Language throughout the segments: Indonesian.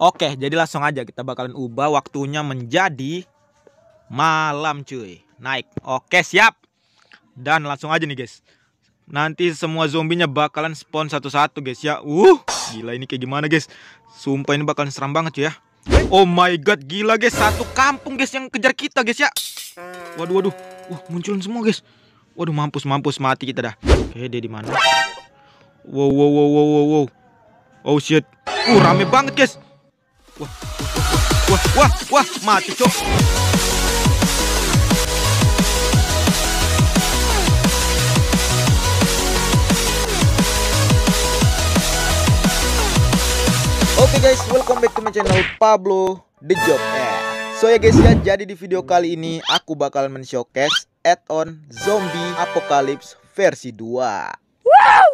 Oke, jadi langsung aja kita bakalan ubah waktunya menjadi malam cuy. Naik. Oke, siap. Dan langsung aja nih guys. Nanti semua zombinya bakalan spawn satu-satu guys ya. Uh, gila ini kayak gimana guys. Sumpah ini bakalan seram banget cuy ya. Oh my god, gila guys. Satu kampung guys yang kejar kita guys ya. Waduh, waduh. Wah, munculin semua guys. Waduh, mampus, mampus. Mati kita dah. Oke, dia di mana? Wow, wow, wow, wow, wow, wow. Oh shit. Uh, rame banget guys. Wah, wah, wah, wah, mati cok. Oke okay guys, welcome back to my channel Pablo The Job eh. So ya guys ya, jadi di video kali ini aku bakal men-showcase add-on Zombie Apocalypse versi 2 Wow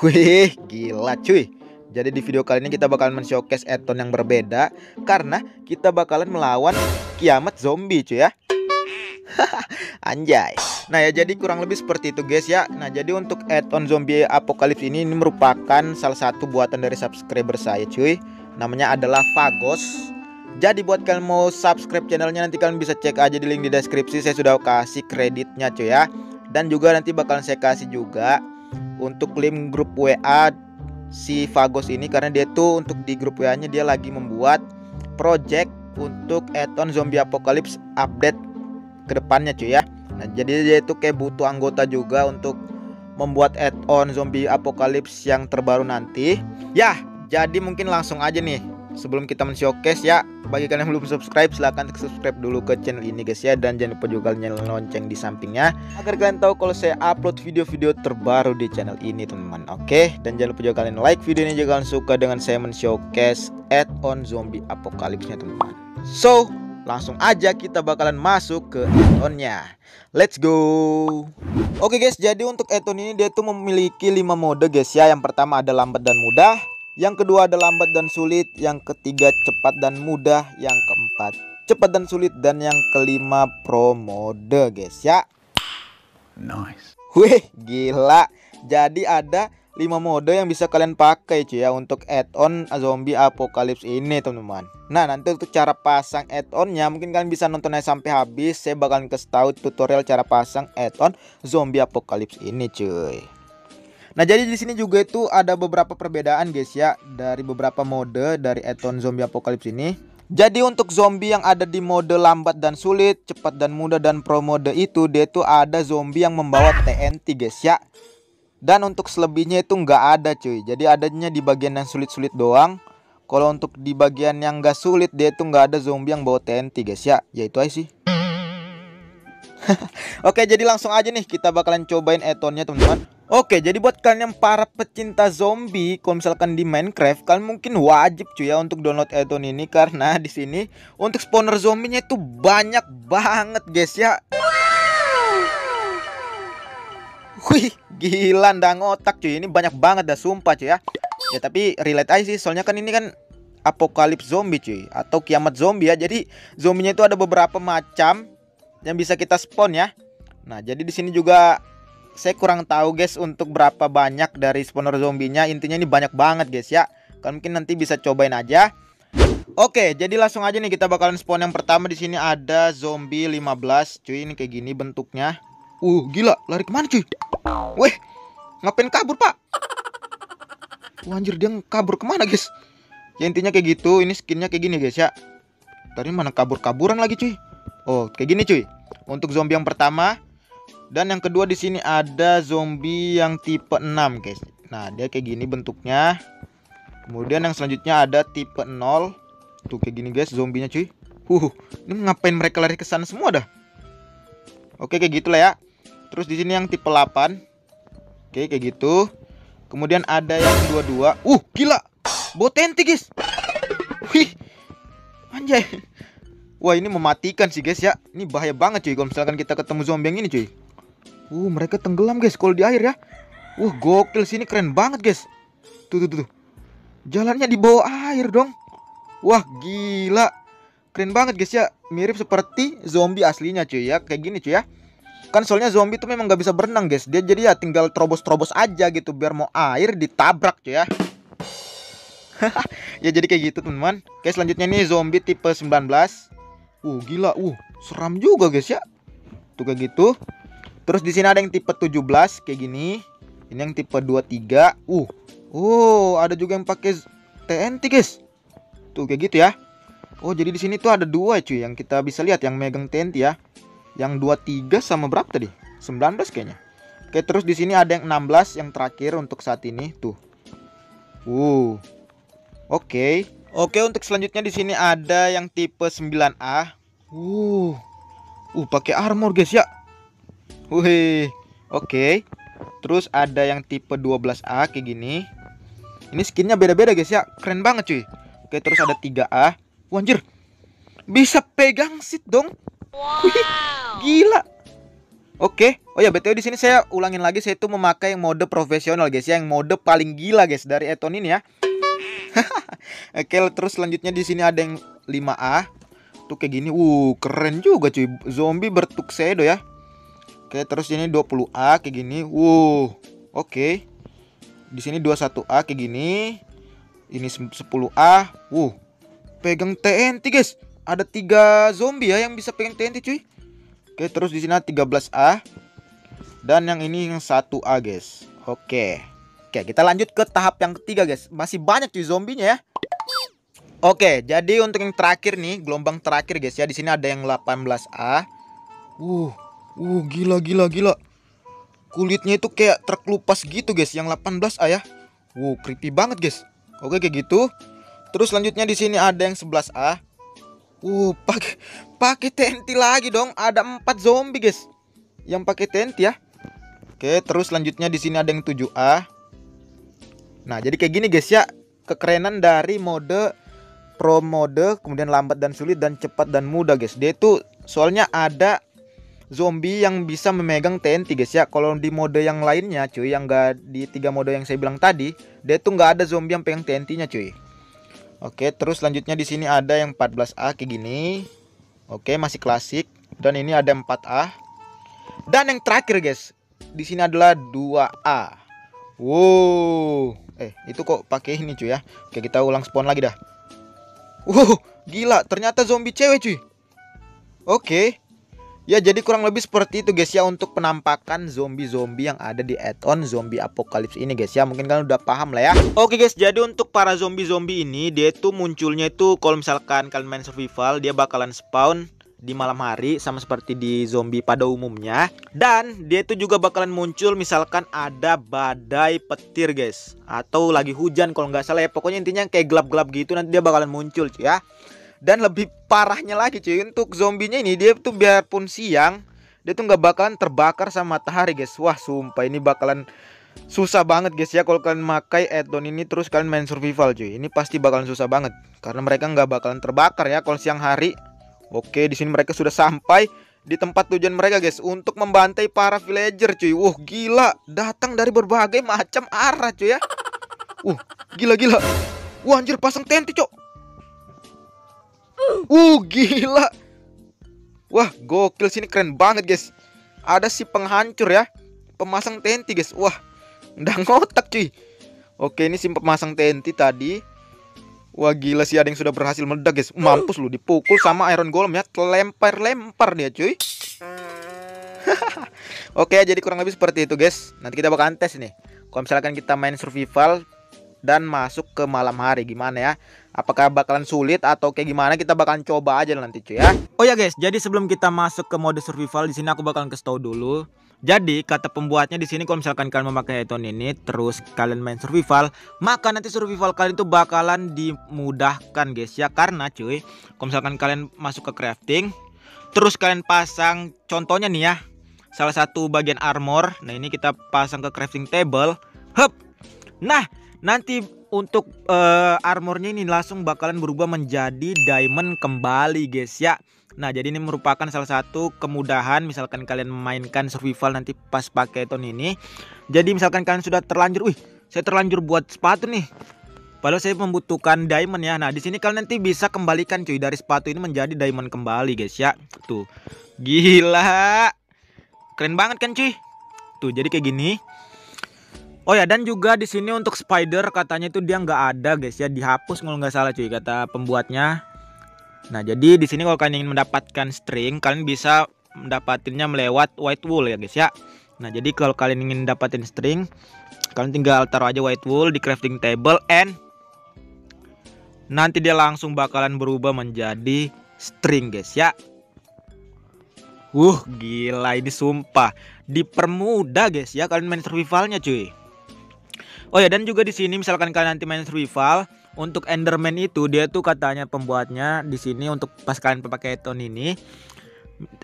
Wih, gila cuy jadi di video kali ini kita bakalan men-showcase Eton yang berbeda Karena kita bakalan melawan kiamat zombie cuy ya. Anjay. Nah ya jadi kurang lebih seperti itu guys ya. Nah jadi untuk Eton Zombie Apocalypse ini Ini merupakan salah satu buatan dari subscriber saya cuy. Namanya adalah Fagos. Jadi buat kalian mau subscribe channelnya Nanti kalian bisa cek aja di link di deskripsi. Saya sudah kasih kreditnya cuy ya. Dan juga nanti bakalan saya kasih juga Untuk link grup WA si Fagos ini karena dia tuh untuk di grup WA-nya dia lagi membuat project untuk Eton Zombie Apocalypse update ke depannya cuy ya. Nah, jadi dia itu kayak butuh anggota juga untuk membuat add-on Zombie Apocalypse yang terbaru nanti. Ya, jadi mungkin langsung aja nih sebelum kita men-showcase ya bagi kalian yang belum subscribe silahkan subscribe dulu ke channel ini guys ya. Dan jangan lupa juga nyalain lonceng di sampingnya agar kalian tahu kalau saya upload video-video terbaru di channel ini teman-teman. Oke? Dan jangan lupa juga kalian like video ini jika kalian suka dengan saya men-showcase add-on zombie apocalypse nya teman-teman. So langsung aja kita bakalan masuk ke add-onnya let's go! Oke guys jadi untuk add-on ini dia tuh memiliki 5 mode guys ya. Yang pertama ada lambat dan mudah yang kedua ada lambat dan sulit, yang ketiga cepat dan mudah, yang keempat cepat dan sulit dan yang kelima pro mode guys ya. Nice. Wih, gila. Jadi ada 5 mode yang bisa kalian pakai cuy ya untuk add-on zombie apocalypse ini teman-teman. Nah, nanti untuk cara pasang add-onnya mungkin kalian bisa nontonnya sampai habis. Saya bakalan kasih tahu tutorial cara pasang add-on zombie apocalypse ini cuy. Nah jadi di sini juga itu ada beberapa perbedaan guys ya dari beberapa mode dari Eton Zombie Apocalypse ini. Jadi untuk zombie yang ada di mode lambat dan sulit, cepat dan mudah dan pro mode itu dia itu ada zombie yang membawa TNT guys ya. Dan untuk selebihnya itu nggak ada cuy. Jadi adanya di bagian yang sulit-sulit doang. Kalau untuk di bagian yang nggak sulit dia itu nggak ada zombie yang bawa TNT guys ya. Ya itu aja sih. Oke jadi langsung aja nih kita bakalan cobain etonnya teman-teman Oke, jadi buat kalian yang para pecinta zombie, kalau misalkan di Minecraft, kalian mungkin wajib cuy ya untuk download add-on ini karena di sini untuk spawner zombinya itu banyak banget guys ya. Wih, gila ndang otak cuy. Ini banyak banget dah sumpah cuy ya. Ya tapi relate aja sih, soalnya kan ini kan apokalips zombie cuy atau kiamat zombie ya. Jadi zombinya itu ada beberapa macam yang bisa kita spawn ya. Nah, jadi di sini juga saya kurang tahu guys untuk berapa banyak dari spawner zombinya. Intinya ini banyak banget guys ya. Kan mungkin nanti bisa cobain aja. Oke, jadi langsung aja nih kita bakalan spawn yang pertama di sini ada zombie 15. Cuy, ini kayak gini bentuknya. Uh, gila, lari ke mana cuy? Weh, ngapain kabur pak? Wah, anjir dia kabur ke mana guys? Ya intinya kayak gitu. Ini skinnya kayak gini guys ya. Tadi mana kabur-kaburan lagi cuy? Oh, kayak gini cuy. Untuk zombie yang pertama dan yang kedua di sini ada zombie yang tipe 6, guys. Nah, dia kayak gini bentuknya. Kemudian yang selanjutnya ada tipe 0. Tuh kayak gini, guys, zombinya cuy. Huh, ini ngapain mereka lari ke sana semua dah? Oke, kayak gitulah ya. Terus di sini yang tipe 8. Oke, kayak gitu. Kemudian ada yang 22. Uh, gila. Botenti, guys. Wih. Anjay. Wah, ini mematikan sih, guys ya. Ini bahaya banget cuy kalau misalkan kita ketemu zombie yang ini, cuy. Uh, mereka tenggelam guys kalau di air ya. Uh, gokil sini keren banget guys. Tuh, tuh, tuh. Jalannya di bawah air dong. Wah, gila. Keren banget guys ya. Mirip seperti zombie aslinya cuy ya. Kayak gini cuy ya. Kan soalnya zombie tuh memang gak bisa berenang guys. Dia jadi ya tinggal terobos-terobos aja gitu biar mau air ditabrak cuy ya. ya jadi kayak gitu teman-teman Oke selanjutnya nih zombie tipe 19 Uh gila uh seram juga guys ya. Tuh kayak gitu. Terus di sini ada yang tipe 17 kayak gini. Ini yang tipe 23 Uh. Oh ada juga yang pakai TNT guys. Tuh kayak gitu ya. Oh jadi di sini tuh ada dua cuy yang kita bisa lihat yang megang TNT ya. Yang 23 sama berapa tadi? 19 kayaknya. Oke terus di sini ada yang 16 yang terakhir untuk saat ini tuh. Uh. Oke. Okay. Oke, untuk selanjutnya di sini ada yang tipe 9A. Uh. Uh, pakai armor, guys ya. Wih. Oke. Okay. Terus ada yang tipe 12A kayak gini. Ini skinnya beda-beda, guys ya. Keren banget, cuy. Oke, terus ada 3A. Wah, anjir. Bisa pegang seat dong. Wow. Wih, gila. Oke. Okay. Oh ya, BTW di sini saya ulangin lagi saya itu memakai yang mode profesional, guys ya, yang mode paling gila, guys, dari Eton ini ya. Oke, terus selanjutnya di sini ada yang 5A. Tuh kayak gini. Uh, keren juga cuy. Zombie bertuksedo ya. Oke, terus ini 20A kayak gini. Uh, oke. Di sini 21A kayak gini. Ini 10A. Uh. Pegang TNT, guys. Ada tiga zombie ya yang bisa pegang TNT, cuy. Oke, terus di sini 13A. Dan yang ini yang 1A, guys. Oke. Oke, kita lanjut ke tahap yang ketiga, guys. Masih banyak cuy zombinya ya. Oke, jadi untuk yang terakhir nih, gelombang terakhir guys ya. Di sini ada yang 18A. Uh, uh, gila gila gila. Kulitnya itu kayak terkelupas gitu guys, yang 18A ya. Uh, creepy banget guys. Oke, kayak gitu. Terus selanjutnya di sini ada yang 11A. Uh, pakai pakai TNT lagi dong. Ada 4 zombie guys. Yang pakai TNT ya. Oke, terus selanjutnya di sini ada yang 7A. Nah, jadi kayak gini guys ya, kekerenan dari mode pro mode, kemudian lambat dan sulit dan cepat dan mudah guys. Dia itu soalnya ada zombie yang bisa memegang TNT guys ya. Kalau di mode yang lainnya cuy, yang enggak di tiga mode yang saya bilang tadi, dia tuh nggak ada zombie yang pegang TNT-nya cuy. Oke, terus selanjutnya di sini ada yang 14A kayak gini. Oke, masih klasik dan ini ada 4A. Dan yang terakhir guys, di sini adalah 2A. Wow, Eh, itu kok pakai ini cuy ya. Oke, kita ulang spawn lagi dah. Wow, gila, ternyata zombie cewek cuy. Oke. Ya jadi kurang lebih seperti itu guys ya untuk penampakan zombie-zombie yang ada di add-on zombie apocalypse ini guys ya Mungkin kalian udah paham lah ya Oke guys jadi untuk para zombie-zombie ini dia itu munculnya itu kalau misalkan kalian main survival dia bakalan spawn di malam hari sama seperti di zombie pada umumnya. Dan dia itu juga bakalan muncul misalkan ada badai petir guys. Atau lagi hujan kalau nggak salah ya. Pokoknya intinya kayak gelap-gelap gitu nanti dia bakalan muncul cuy ya. Dan lebih parahnya lagi cuy untuk zombinya ini dia tuh biarpun siang dia tuh nggak bakalan terbakar sama matahari guys. Wah sumpah ini bakalan susah banget guys ya. Kalau kalian makai addon ini terus kalian main survival cuy. Ini pasti bakalan susah banget. Karena mereka nggak bakalan terbakar ya kalau siang hari Oke, di sini mereka sudah sampai di tempat tujuan mereka guys untuk membantai para villager cuy. Wah, gila, datang dari berbagai macam arah cuy ya. Uh, gila gila. Wah, anjir pasang tenti, Cok. Uh, gila. Wah, gokil sini keren banget, guys. Ada si penghancur ya. Pemasang tenti, guys. Wah, udah ngotak cuy. Oke, ini si pemasang tenti tadi Wah gila sih ada yang sudah berhasil meledak guys. Mampus lu dipukul sama Iron Golem ya. Lempar-lempar dia cuy. Oke jadi kurang lebih seperti itu guys. Nanti kita bakalan tes nih Kalau misalkan kita main survival Dan masuk ke malam hari gimana ya? Apakah bakalan sulit atau kayak gimana? Kita bakalan coba aja nanti cuy ya. Oh ya guys. Jadi sebelum kita masuk ke mode survival di sini aku bakalan kasih tau dulu jadi kata pembuatnya di sini kalau misalkan kalian memakai item ini terus kalian main survival, maka nanti survival kalian itu bakalan dimudahkan guys ya karena cuy, kalau misalkan kalian masuk ke crafting, terus kalian pasang contohnya nih ya, salah satu bagian armor. Nah, ini kita pasang ke crafting table. Hup. Nah, nanti untuk uh, armornya ini langsung bakalan berubah menjadi diamond kembali guys ya. Nah jadi ini merupakan salah satu kemudahan misalkan kalian memainkan survival nanti pas pakai ton ini. Jadi misalkan kalian sudah terlanjur, wih saya terlanjur buat sepatu nih. Padahal saya membutuhkan diamond ya. Nah di sini kalian nanti bisa kembalikan cuy dari sepatu ini menjadi diamond kembali guys ya. Tuh. Gila. Keren banget kan cuy? Tuh jadi kayak gini. Oh ya dan juga di sini untuk spider katanya itu dia nggak ada guys ya. Dihapus kalau nggak salah cuy kata pembuatnya. Nah jadi di sini kalau kalian ingin mendapatkan string kalian bisa mendapatinya melewat white wool ya guys ya. Nah jadi kalau kalian ingin dapatin string kalian tinggal taruh aja white wool di crafting table and nanti dia langsung bakalan berubah menjadi string guys ya. Wuh gila ini sumpah dipermudah guys ya kalian main survivalnya cuy. Oh ya dan juga di sini misalkan kalian nanti main survival untuk Enderman itu dia tuh katanya pembuatnya di sini untuk pas kalian pakai eton ini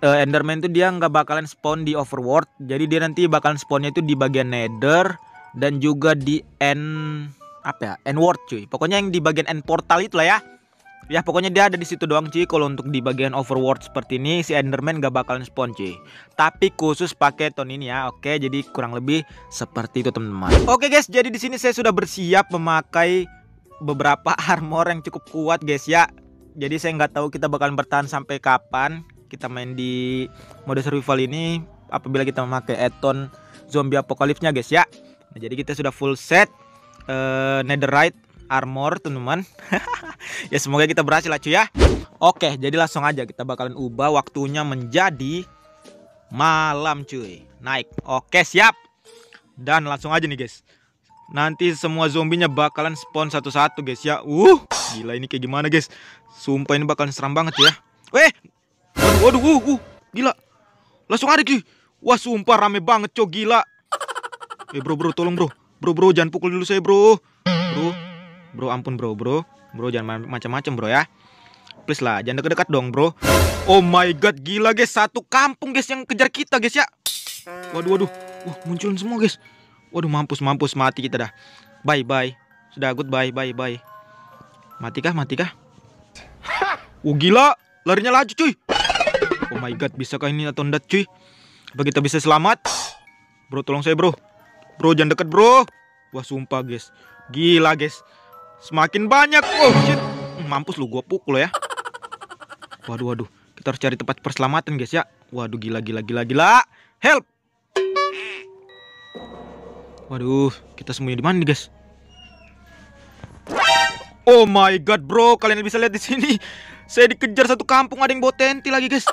uh, Enderman itu dia nggak bakalan spawn di overworld jadi dia nanti bakalan spawnnya itu di bagian Nether dan juga di end apa ya end world cuy pokoknya yang di bagian end portal itu lah ya Ya pokoknya dia ada di situ doang cuy. Kalau untuk di bagian overworld seperti ini si Enderman gak bakalan spawn cuy. Tapi khusus pakai ton ini ya. Oke, jadi kurang lebih seperti itu teman-teman. Oke guys, jadi di sini saya sudah bersiap memakai beberapa armor yang cukup kuat guys ya. Jadi saya nggak tahu kita bakalan bertahan sampai kapan kita main di mode survival ini apabila kita memakai Eton zombie apokalipsnya guys ya. Nah, jadi kita sudah full set uh, netherite armor teman-teman. Ya semoga kita berhasil cuy ya. Oke jadi langsung aja kita bakalan ubah waktunya menjadi malam cuy. Naik. Oke siap. Dan langsung aja nih guys nanti semua zombinya bakalan spawn satu-satu guys. Ya uh gila ini kayak gimana guys? Sumpah ini bakalan seram banget ya. Weh waduh waduh uh, uh gila. Langsung ada cuy. Wah sumpah rame banget cok gila. Eh bro bro tolong bro. Bro bro jangan pukul dulu saya bro. Bro. Bro ampun bro bro. Bro jangan macam-macam bro ya. Please lah jangan dekat-dekat dong bro. Oh my god gila guys. Satu kampung guys yang kejar kita guys ya. Waduh waduh. Wah munculin semua guys Waduh mampus mampus mati kita dah Bye bye Sudah goodbye bye bye Mati kah mati kah Oh gila Larinya laju cuy Oh my god bisakah ini atau enggak cuy Apa kita bisa selamat Bro tolong saya bro Bro jangan deket bro Wah sumpah guys Gila guys Semakin banyak. Oh shit. Mampus lu gua pukul ya. Waduh waduh. Kita harus cari tempat perselamatan guys ya. Waduh gila gila gila gila. Help. Waduh, kita semuanya di mana nih guys? Oh my god, bro. Kalian bisa lihat di sini. Saya dikejar satu kampung ada yang bawa tenti lagi, guys.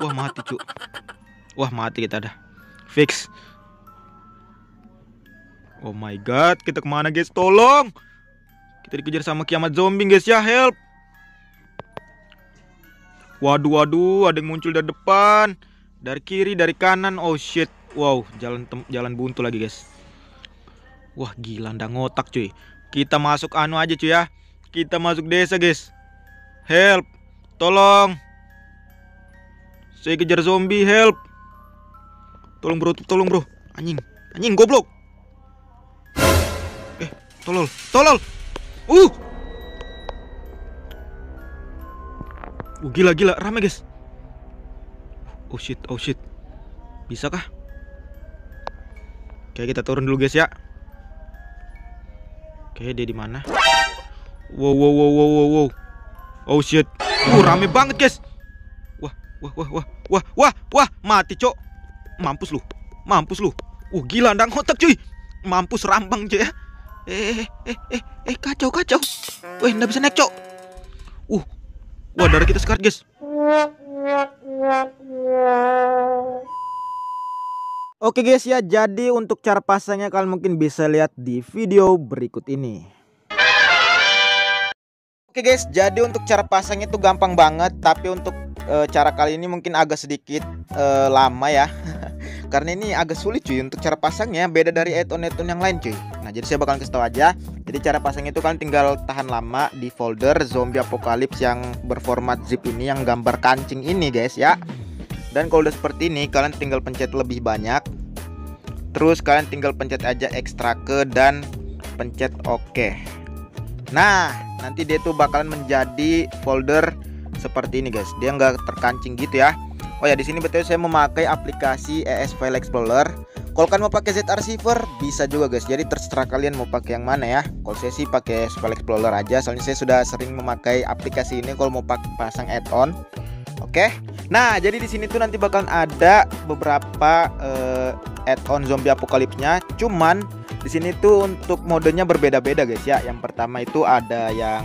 Wah, mati, cu. Wah, mati kita dah. Fix. Oh my god, kita ke mana guys? Tolong. Kita dikejar sama kiamat zombie guys ya, help. Waduh, waduh, ada yang muncul dari depan, dari kiri, dari kanan. Oh shit, wow, jalan jalan buntu lagi guys. Wah gila, ndak ngotak cuy. Kita masuk anu aja cuy ya. Kita masuk desa guys. Help, tolong. Saya kejar zombie, help. Tolong bro, tolong bro. Anjing, anjing goblok. Eh, tolol, tolol. Uh. Uh gila gila rame guys. Oh shit, oh shit. Bisa kah? Oke, kita turun dulu guys ya. Oke, dia di mana? Wow, wow, wow, wow, wow, wow. Oh shit. Uh, rame banget guys. Wah, wah, wah, wah, wah, wah, wah, mati, Cok. Mampus lu. Mampus lu. Uh, gila ndang otak cuy. Mampus rambang, cuy ya. Eh, eh, eh, eh, kacau, kacau. Weh, nggak bisa naik, cok. Uh, wah darah kita sekarat, guys. Oke guys ya, jadi untuk cara pasangnya kalian mungkin bisa lihat di video berikut ini. Oke guys, jadi untuk cara pasangnya itu gampang banget, tapi untuk e, cara kali ini mungkin agak sedikit e, lama ya. Karena ini agak sulit cuy untuk cara pasangnya, beda dari add-on-add-on yang lain cuy. Nah jadi saya bakal kasih tau aja Jadi cara pasang itu kan tinggal tahan lama di folder zombie apocalypse yang berformat zip ini Yang gambar kancing ini guys ya Dan kalau udah seperti ini kalian tinggal pencet lebih banyak Terus kalian tinggal pencet aja ekstra ke dan pencet OK Nah nanti dia tuh bakalan menjadi folder seperti ini guys Dia nggak terkancing gitu ya Oh ya di sini betul saya memakai aplikasi ES File Explorer kalau kalian mau pakai Z Receiver bisa juga guys. Jadi terserah kalian mau pakai yang mana ya. Kalau saya sih pakai File Explorer aja. Soalnya saya sudah sering memakai aplikasi ini kalau mau pasang add-on. Oke. Nah jadi di sini tuh nanti bakalan ada beberapa uh, add-on zombie apokalipsnya. Cuman Di sini tuh untuk modenya berbeda-beda guys ya. Yang pertama itu ada yang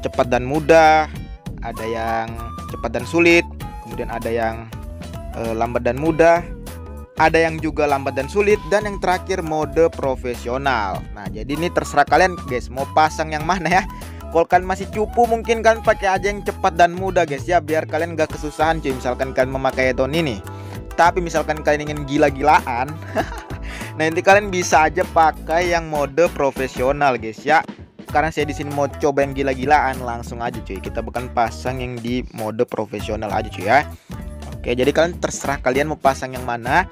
cepat dan mudah, ada yang cepat dan sulit, kemudian ada yang e, lambat dan mudah, ada yang juga lambat dan sulit dan yang terakhir mode profesional. Nah, jadi ini terserah kalian guys mau pasang yang mana ya. Kalau kalian masih cupu mungkin kan pakai aja yang cepat dan mudah guys ya biar kalian gak kesusahan cuy misalkan kalian memakai add-on ini. Tapi misalkan kalian ingin gila-gilaan Nanti kalian bisa aja pakai yang mode profesional guys ya. Karena saya di sini mau coba yang gila-gilaan, langsung aja cuy. Kita bukan pasang yang di mode profesional aja cuy ya. Oke, jadi kalian terserah kalian mau pasang yang mana.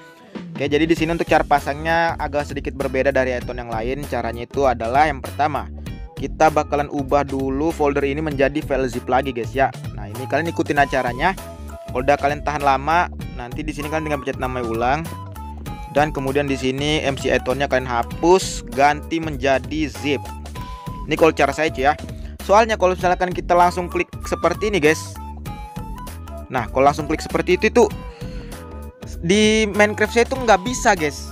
Oke, jadi di sini untuk cara pasangnya agak sedikit berbeda dari iton yang lain. Caranya itu adalah yang pertama, kita bakalan ubah dulu folder ini menjadi file zip lagi guys ya. Nah, ini kalian ikutin acaranya. Kalau udah kalian tahan lama, nanti di sini kalian tinggal pencet nama ulang. Dan kemudian di sini MC Etonnya kalian hapus ganti menjadi zip. Ini kalau cara saya ya. Soalnya kalau misalkan kita langsung klik seperti ini guys. Nah kalau langsung klik seperti itu itu di Minecraft saya itu nggak bisa guys.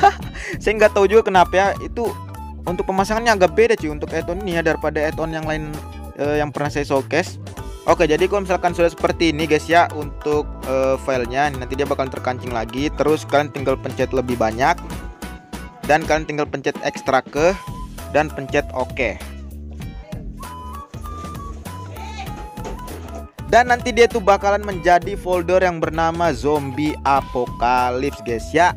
Saya nggak tahu juga kenapa ya. Itu untuk pemasangannya agak beda cuy. Untuk eton ini ya daripada eton yang lain eh, yang pernah saya showcase. Oke jadi kalau misalkan sudah seperti ini guys ya untuk uh, filenya nanti dia bakal terkancing lagi. Terus kalian tinggal pencet lebih banyak. Dan kalian tinggal pencet ekstra ke dan pencet OK dan nanti dia tuh bakalan menjadi folder yang bernama zombie apocalypse guys ya.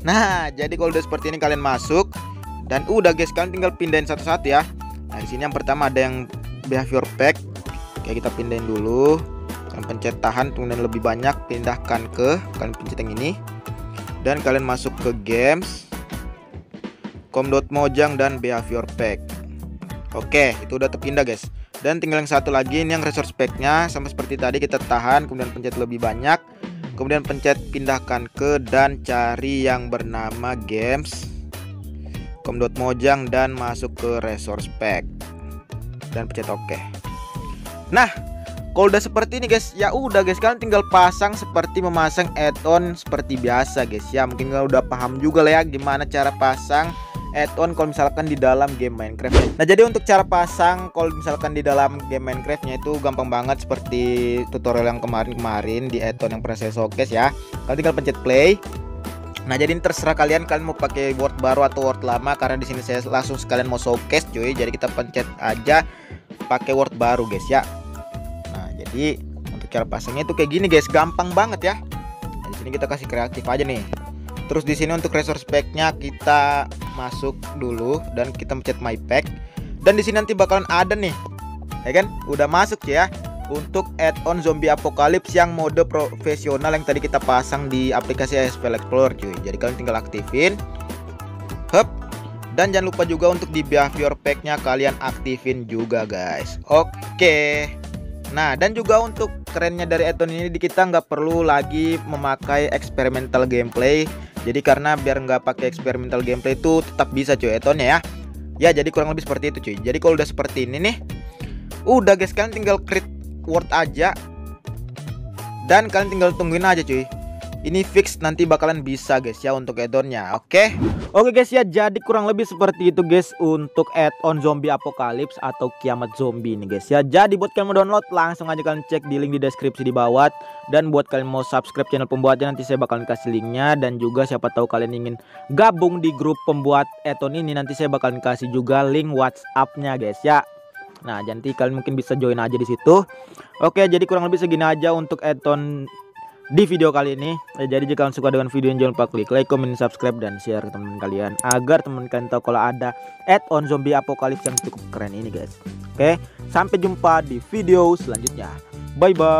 Nah jadi kalau udah seperti ini kalian masuk dan udah guys kalian tinggal pindahin satu-satu ya. Nah di sini yang pertama ada yang behavior pack. Oke kita pindahin dulu. Kalian pencet tahan kemudian lebih banyak pindahkan ke kalian pencet yang ini. Dan kalian masuk ke games com.mojang dan behavior pack. Oke itu udah terpindah guys. Dan tinggal yang satu lagi ini yang resource packnya. Sama seperti tadi kita tahan kemudian pencet lebih banyak. Kemudian pencet pindahkan ke dan cari yang bernama games com.mojang dan masuk ke resource pack dan pencet oke OK. Nah, kalau udah seperti ini guys, ya udah guys kalian tinggal pasang seperti memasang add-on seperti biasa guys ya. Mungkin kalian udah paham juga lah ya gimana cara pasang add-on kalau misalkan di dalam game Minecraft. Nah, jadi untuk cara pasang kalau misalkan di dalam game Minecraftnya itu gampang banget seperti tutorial yang kemarin-kemarin di add-on yang pernah saya showcase ya. Kalian tinggal pencet play. Nah, jadi ini terserah kalian kalian mau pakai word baru atau word lama karena di sini saya langsung sekalian mau showcase cuy. Jadi kita pencet aja pakai word baru guys ya. Nah jadi untuk cara pasangnya itu kayak gini guys. Gampang banget ya. Nah, di sini kita kasih kreatif aja nih. Terus di sini untuk resource packnya kita masuk dulu dan kita mencet my pack. Dan di sini nanti bakalan ada nih. Ya kan? Udah masuk ya untuk add-on zombie apocalypse yang mode profesional yang tadi kita pasang di aplikasi SPL Explorer cuy. Jadi kalian tinggal aktifin. Hup, dan jangan lupa juga untuk di behavior packnya kalian aktifin juga guys. Oke. Nah dan juga untuk kerennya dari Eton ini kita nggak perlu lagi memakai experimental gameplay. Jadi karena biar nggak pakai experimental gameplay itu tetap bisa cuy Etonnya ya. Ya jadi kurang lebih seperti itu cuy. Jadi kalau udah seperti ini nih Udah guys kalian tinggal create word aja. Dan kalian tinggal tungguin aja cuy. Ini fix nanti bakalan bisa guys ya untuk add-onnya oke? Okay? oke okay guys ya jadi kurang lebih seperti itu guys untuk add-on zombie apocalypse atau kiamat zombie ini guys ya. Jadi buat kalian mau download langsung aja kalian cek di link di deskripsi di bawah. Dan buat kalian mau subscribe channel pembuatnya nanti saya bakalan kasih linknya. Dan juga siapa tahu kalian ingin gabung di grup pembuat add-on ini nanti saya bakalan kasih juga link whatsappnya guys ya Nah, nanti kalian mungkin bisa join aja di situ. Oke, jadi kurang lebih segini aja untuk add-on di video kali ini. Eh, jadi jika kalian suka dengan video ini jangan lupa klik like, comment, subscribe dan share ke teman kalian agar teman kalian tahu kalau ada add-on zombie apocalypse yang cukup keren ini guys. Oke, sampai jumpa di video selanjutnya. Bye bye.